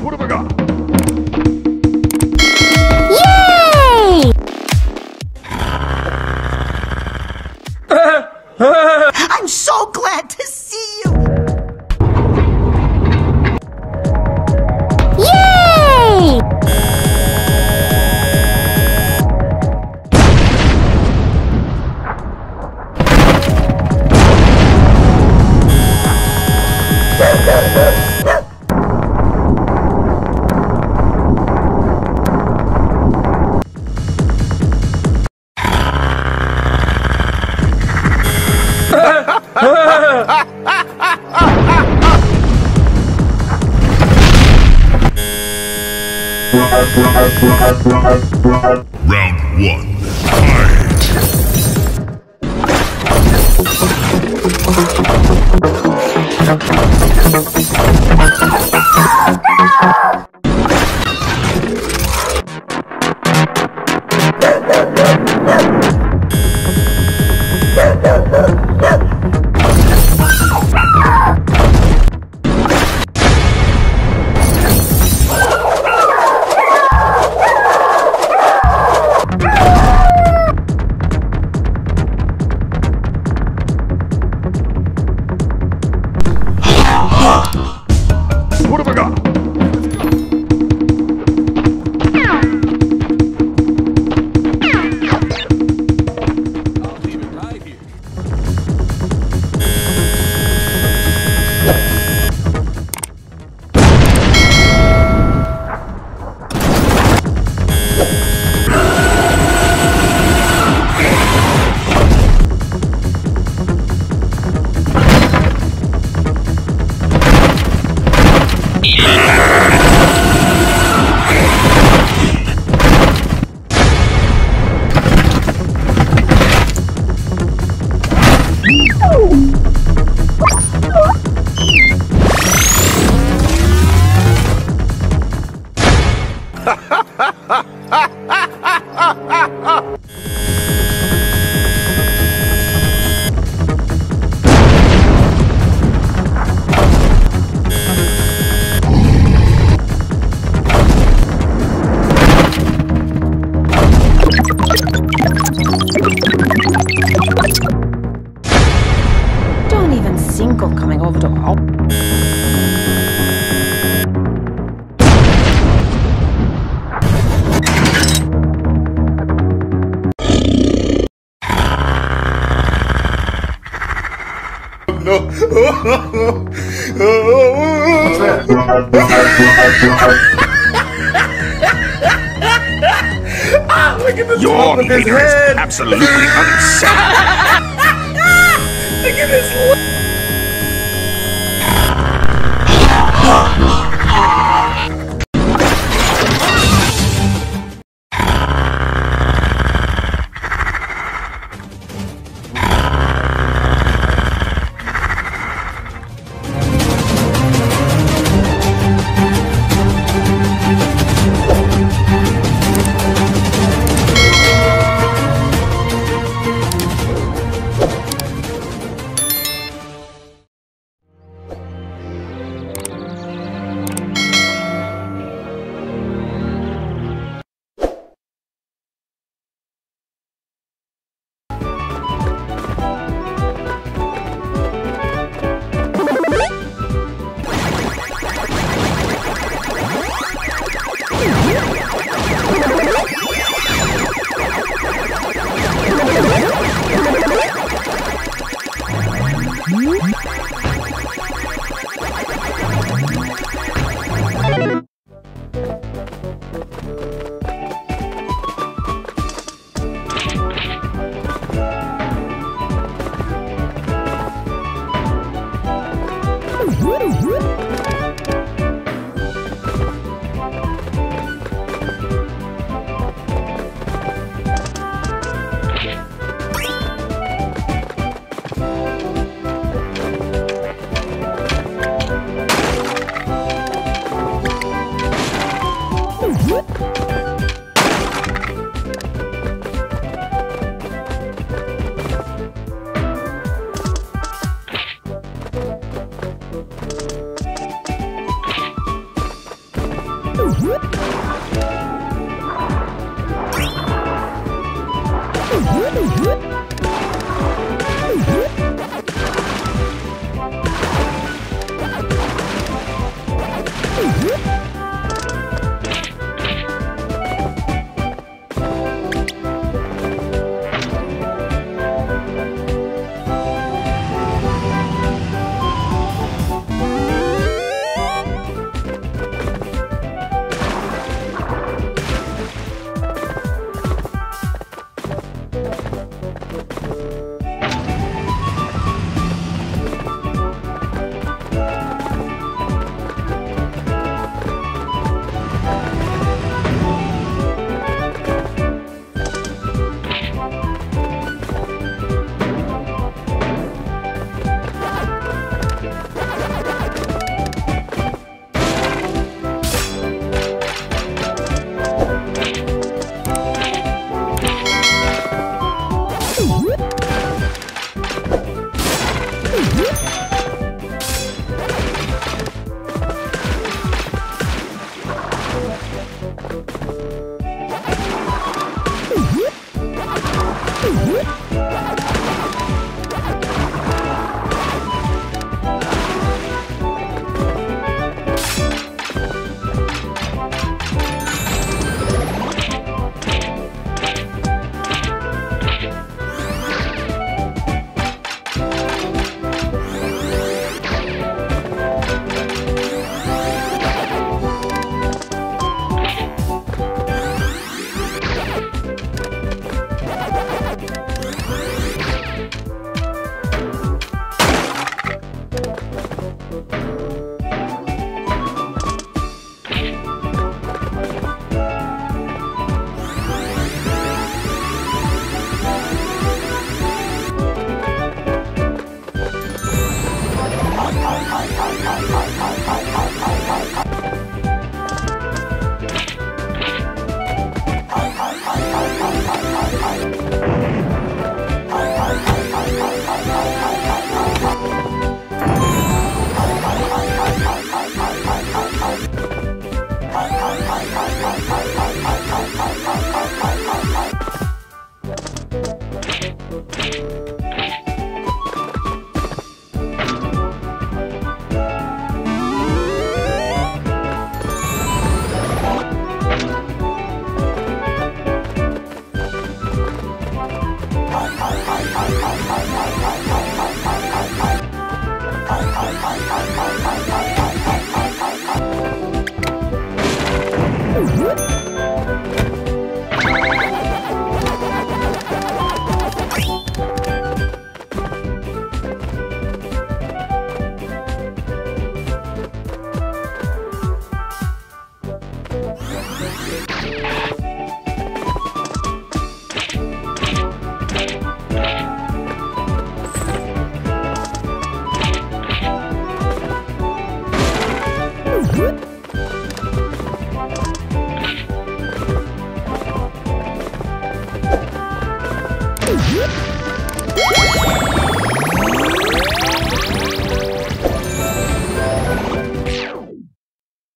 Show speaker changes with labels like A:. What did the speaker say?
A: これだ
B: が
C: Round one. Fight.
D: Your behavior is absolutely unacceptable.
A: Look at this